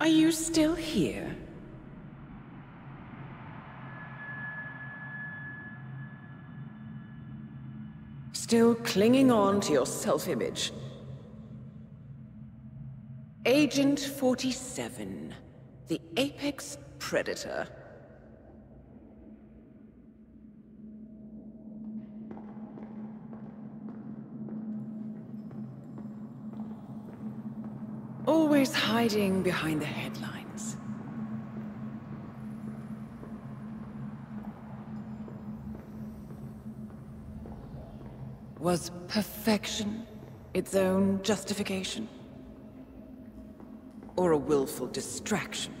Are you still here? Still clinging on to your self-image. Agent 47, the apex predator. Always hiding behind the headlines. Was perfection its own justification? Or a willful distraction?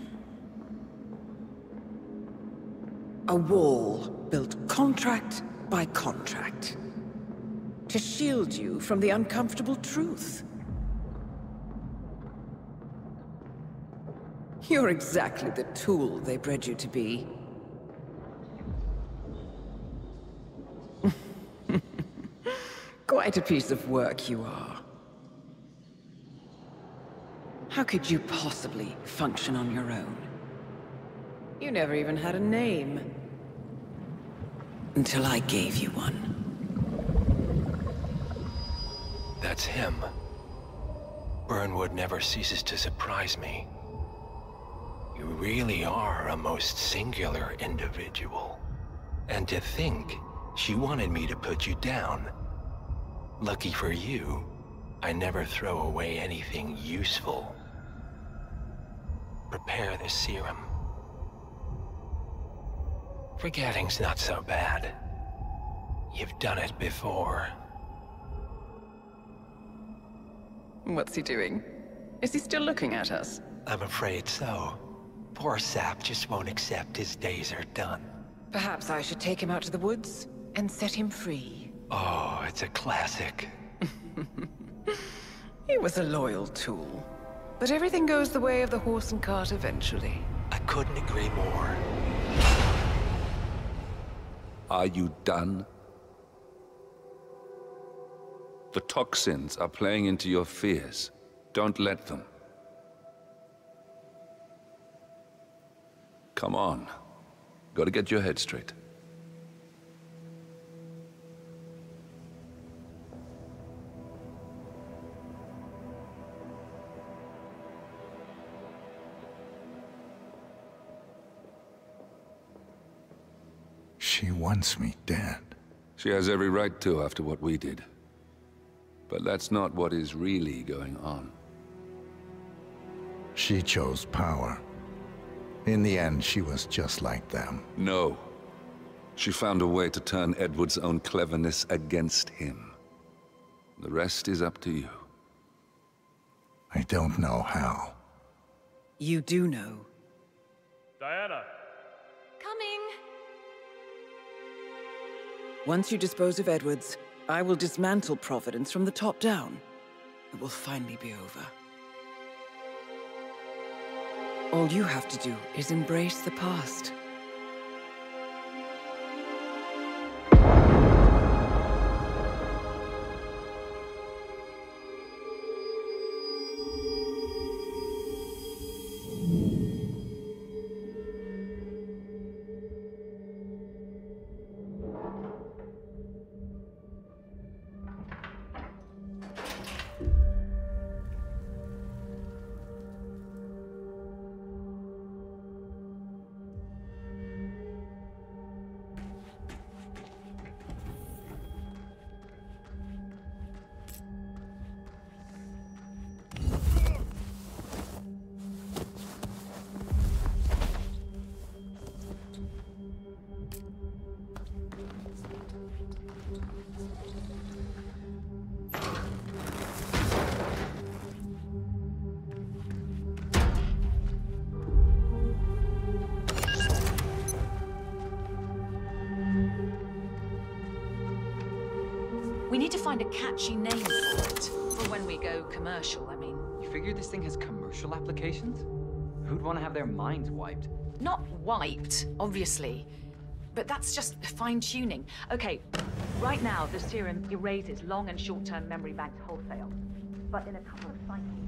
A wall built contract by contract. To shield you from the uncomfortable truth. You're exactly the tool they bred you to be. Quite a piece of work you are. How could you possibly function on your own? You never even had a name. Until I gave you one. That's him. Burnwood never ceases to surprise me. You really are a most singular individual. And to think, she wanted me to put you down. Lucky for you, I never throw away anything useful. Prepare the serum. Forgetting's not so bad. You've done it before. What's he doing? Is he still looking at us? I'm afraid so. Poor Sap just won't accept his days are done. Perhaps I should take him out to the woods and set him free. Oh, it's a classic. He was a loyal tool. But everything goes the way of the horse and cart eventually. I couldn't agree more. Are you done? The toxins are playing into your fears. Don't let them. Come on. Gotta get your head straight. She wants me dead. She has every right to after what we did. But that's not what is really going on. She chose power. In the end, she was just like them. No. She found a way to turn Edwards' own cleverness against him. The rest is up to you. I don't know how. You do know. Diana! Coming! Once you dispose of Edwards, I will dismantle Providence from the top down. It will finally be over. All you have to do is embrace the past. We need to find a catchy name for it. For when we go commercial, I mean. You figure this thing has commercial applications? Who'd want to have their minds wiped? Not wiped, obviously. But that's just fine-tuning. Okay, right now the serum erases long and short-term memory banks wholesale. But in a couple of cycles...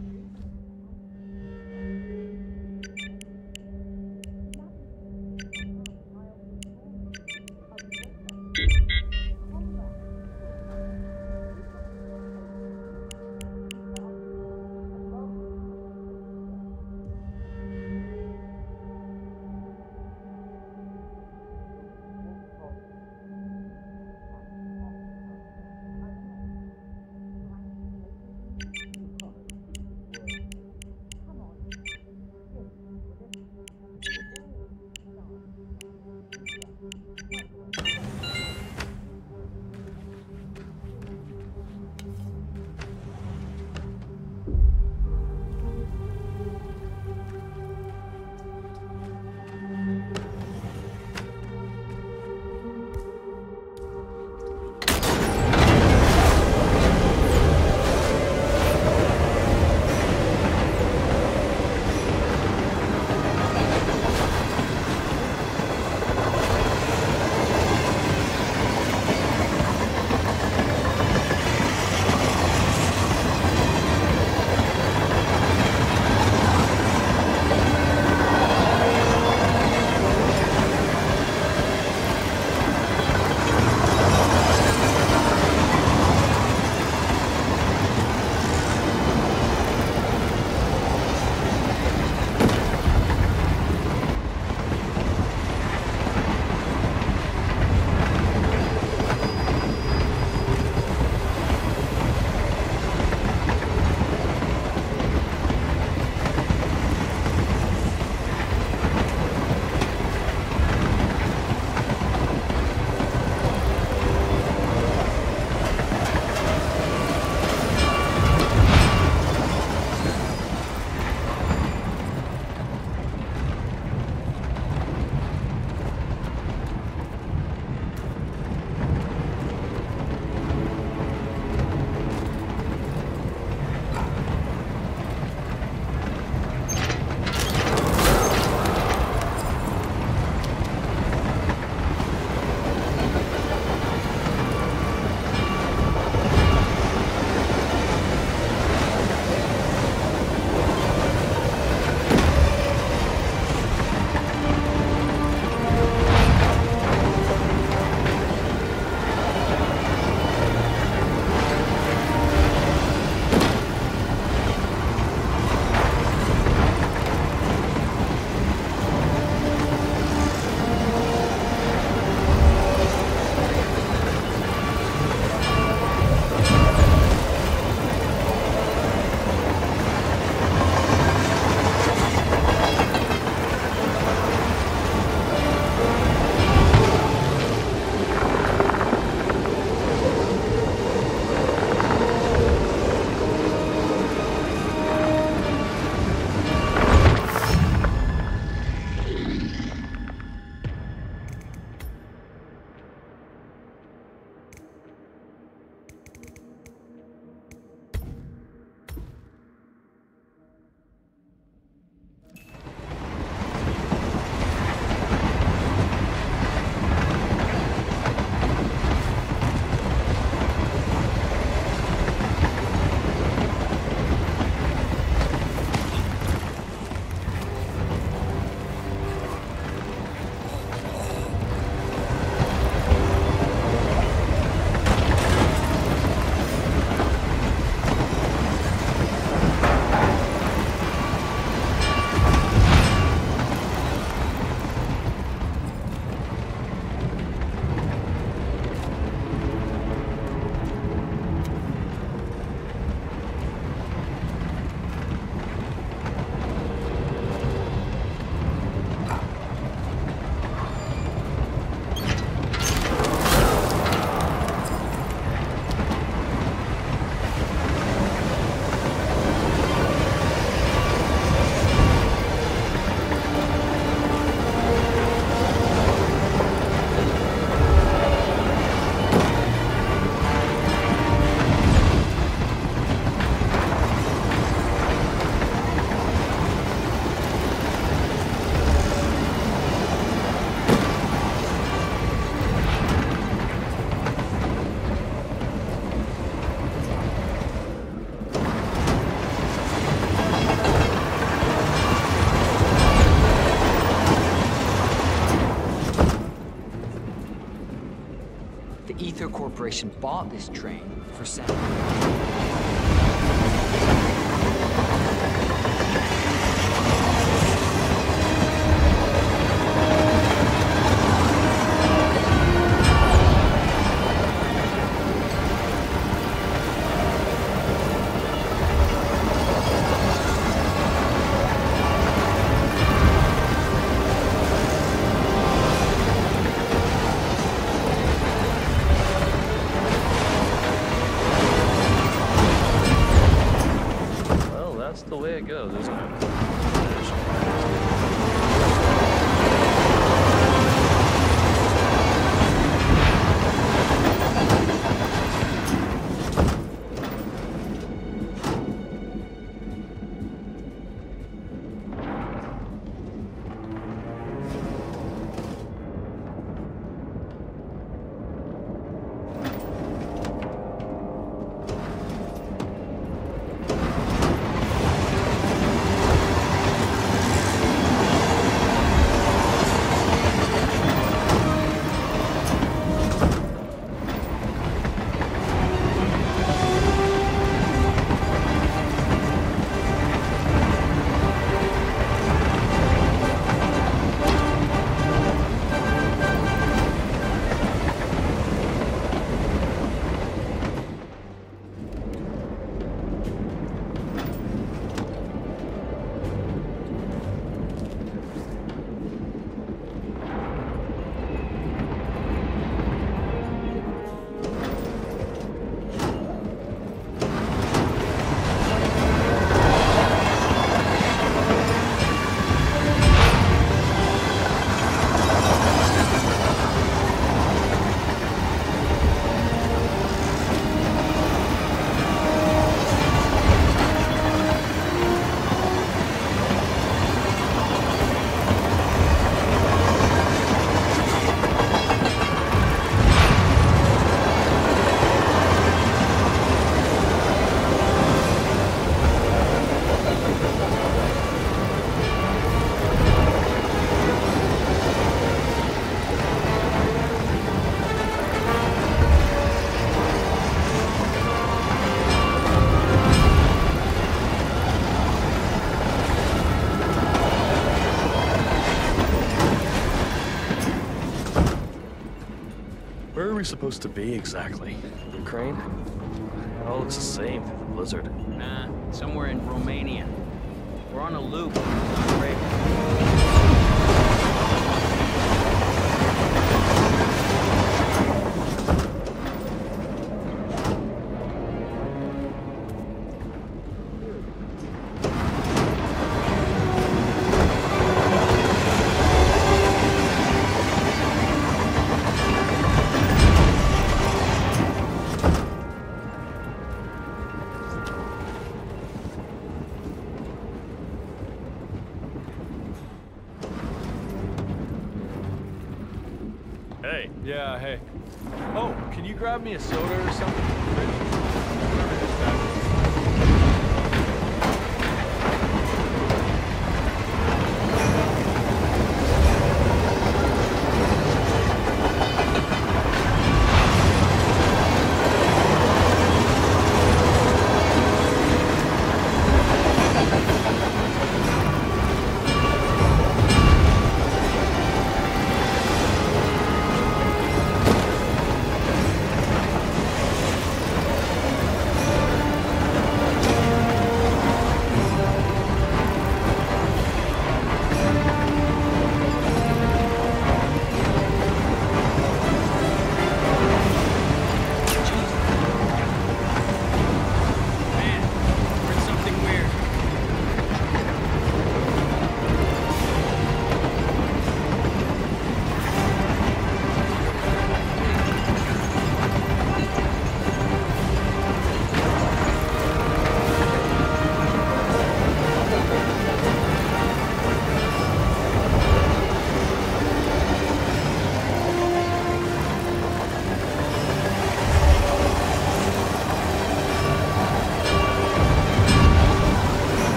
Corporation bought this train for Sam. That's the supposed to be exactly? Ukraine? It all looks the same through the blizzard. Nah, somewhere in Romania. We're on a loop. Grab me a soda or something?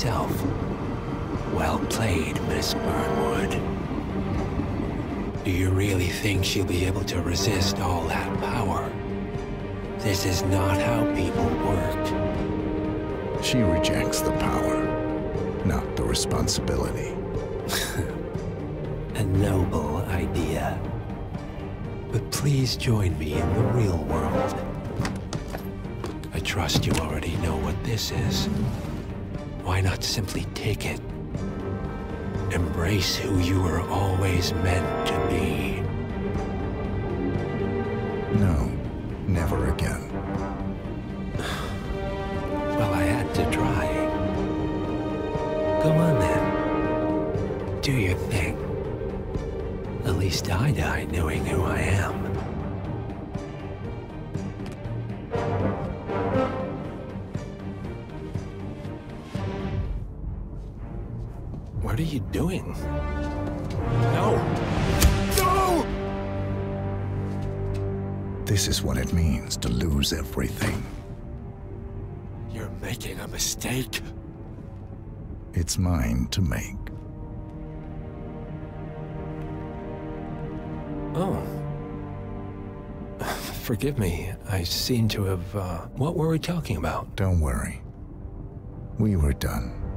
Myself. Well played, Miss Burnwood. Do you really think she'll be able to resist all that power? This is not how people work. She rejects the power, not the responsibility. A noble idea. But please join me in the real world. I trust you already know what this is. Why not simply take it? Embrace who you were always meant to be. No, you doing? No! No! This is what it means to lose everything. You're making a mistake. It's mine to make. Oh. Forgive me. I seem to have, uh... What were we talking about? Don't worry. We were done.